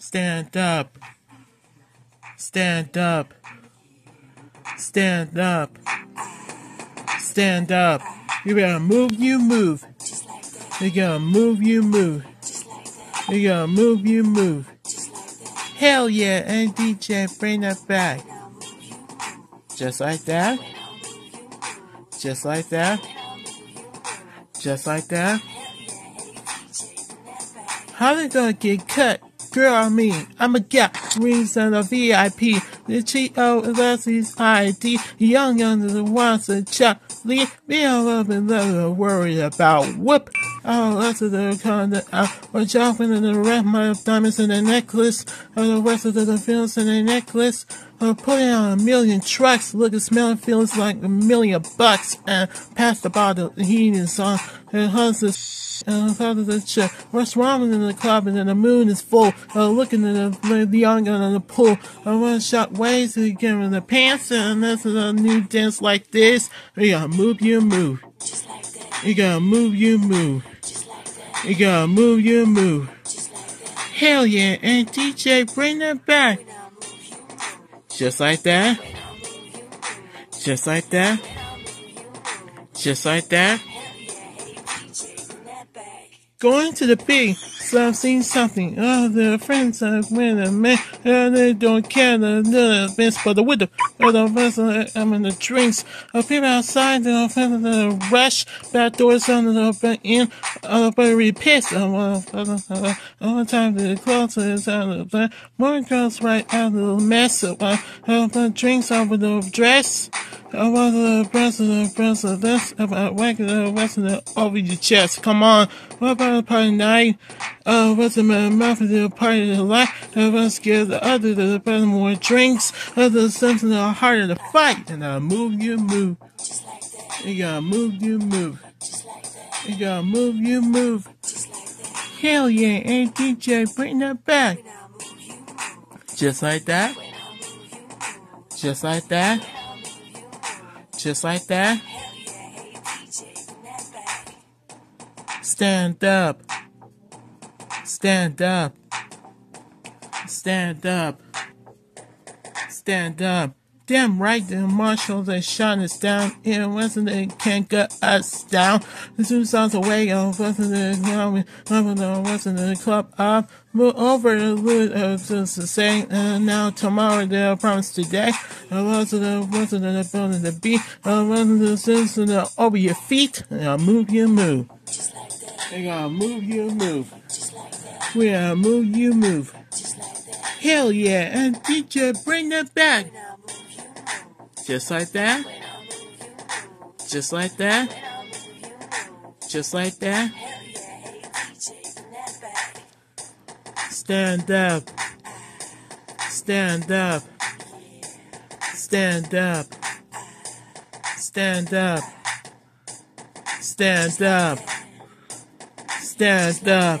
Stand up. Stand up. Stand up. Stand up. You better move, you move. You gotta move, you move. You gotta move, you move. Hell yeah, and DJ, bring that back. Just like that. Just like that. Just like that. How they gonna get cut? Girl, mean, I'm a guy, rings on a VIP, the G.O. Leslie's ID, young young the wants a chop, leave me alone and never worry about whoop. Oh, lots of the content, uh, or jumping in the red, my diamonds in the necklace, or the rest of the films in the necklace, or putting on a million trucks, looking, smelling, feels like a million bucks, and pass the bottle, heat is on, and hustles. Uh, the chick. What's wrong in the club and then the moon is full. Uh, looking at the, the young gun in the pool. I want to shot ways to get in the pants and this is a new dance like this. Gotta move, you move. You gotta move, you move. You gotta move, you move. Hell yeah, and DJ, bring that back. Just like that. Just like that. Just like that. Going to the pig, so I've seen something. Oh, the friends I've met a man, and they don't care the the best for the window. Oh, the rest I'm in the drinks. Uh, people outside, the offense the rush, back doors on the back in, uh, but repissed. Uh, uh, all the time the clothes is out of the more girls right out of the mess. Uh, uh, the drinks over the dress. I of the breast of this, about whacking the rest over your chest. Come on. What about the party night? Uh, what's the mouth of the party of life? Everyone scared the other, the better more drinks. Other something the harder to fight. And I move, you move. You gotta move, you move. You gotta move, you move. Hell yeah, hey DJ, bring that back. Just like that. Just like that. Just like that. Stand up. Stand up. Stand up. Stand up. Damn right, the marshals are shot us down. It wasn't they can't get us down. The two songs away, oh, wasn't the club, wasn't the club up. Move over the loot of just uh, the same, and now tomorrow they'll promise today. I wasn't the wasn't the building the beat. I wasn't the sense over your feet. And I'll move you move. Just like that. They move you move. We gotta move you move. Just like that. Hell yeah, and DJ bring that back. Just like that. Just like that. Just like that. Stand up. Stand up. Stand up. Stand up. Stand up. Stand up.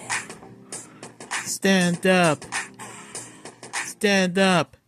Stand up. Stand up.